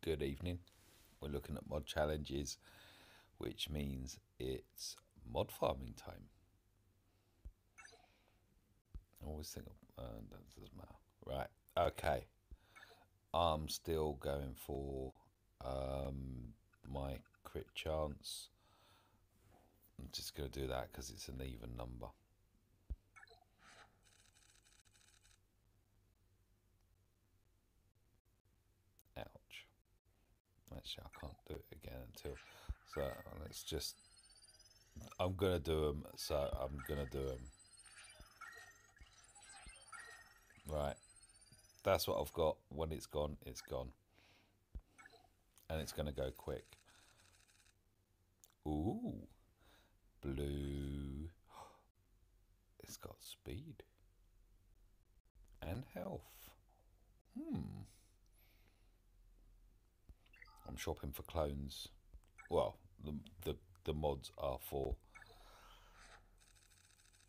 Good evening. We're looking at mod challenges, which means it's mod farming time. I always think uh, that doesn't matter. Right, okay. I'm still going for um, my crit chance. I'm just going to do that because it's an even number. Actually, I can't do it again until... So let's just... I'm to do them, so I'm to do them. Right. That's what I've got. When it's gone, it's gone. And it's to go quick. Ooh. Blue. It's got speed. And health. Hmm. Shopping for clones. Well, the, the, the mods are for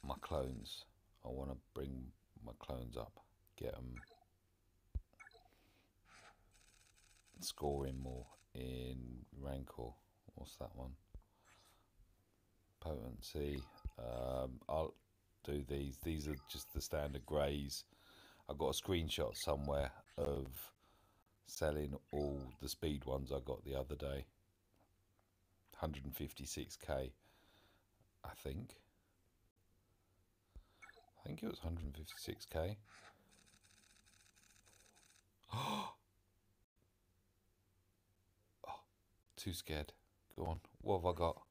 my clones. I want to bring my clones up. Get them scoring more in Rancor. What's that one? Potency. Um, I'll do these. These are just the standard greys. I've got a screenshot somewhere of selling all the speed ones I got the other day. 156k, I think. I think it was 156k. oh, too scared. Go on. What have I got?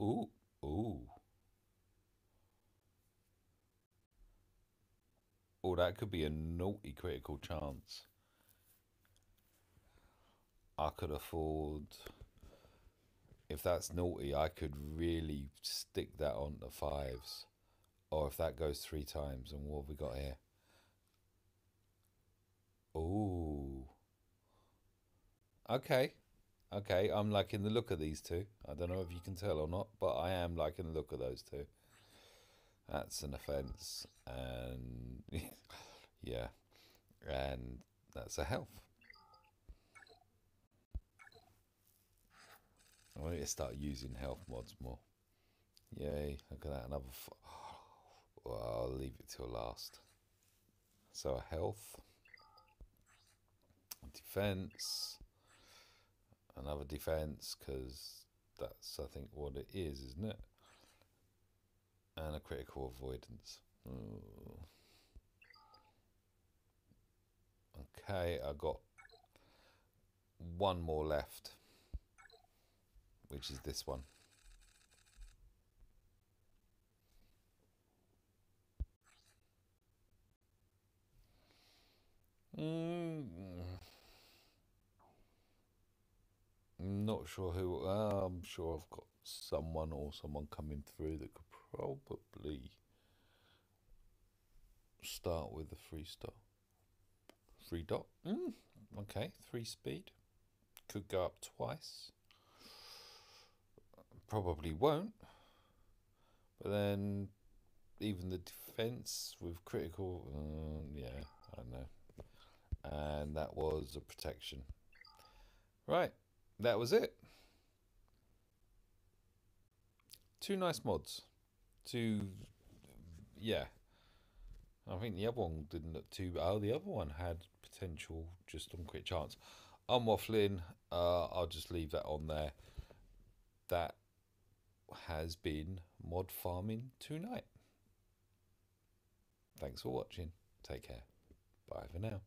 Ooh. Oh, that could be a naughty critical chance. I could afford... If that's naughty, I could really stick that on the fives. Or if that goes three times, and what have we got here? Oh. Okay. Okay, I'm liking the look of these two. I don't know if you can tell or not, but I am liking the look of those two. That's an offence, and yeah, and that's a health. I need to start using health mods more. Yay, look at that, another... Well, I'll leave it till last. So a health, defense, another defense, because that's, I think, what it is, isn't it? And a critical avoidance. Ooh. Okay, I got one more left, which is this one. Mm. Not sure who. Uh, I'm sure I've got someone or someone coming through that could probably start with the free star. Free dot. Mm, okay, three speed. Could go up twice. Probably won't. But then even the defense with critical, uh, yeah, I know. And that was a protection. Right, that was it. Two nice mods to yeah. I think the other one didn't look too. bad. Oh, the other one had potential just on crit chance. I'm waffling. Uh, I'll just leave that on there. That has been mod farming tonight. Thanks for watching. Take care. Bye for now.